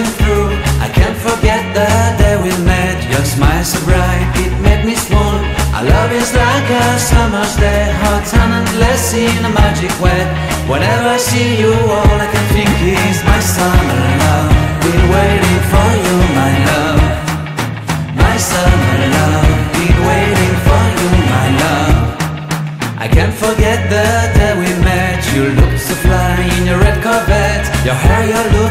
piercing through. I can't forget the day we met. Your smile so bright, it made me swoon Our love is like a summer's day Hot and endless in a magic way. Whenever I see you, all I can think is my summer love. Been waiting for you, my love. My summer love. Been waiting for you, my love. I can't forget the day we met. You looked so fly in your red Corvette. Your hair, your look,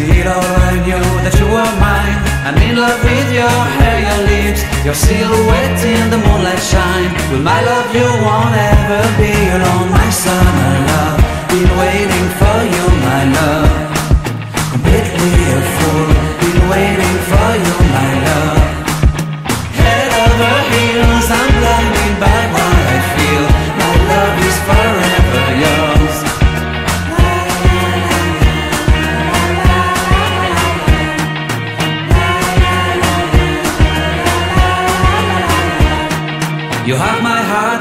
see it all I knew that you were mine. I'm in love with your hair, your lips Your silhouette in the moonlight shine. With my love you won't ever be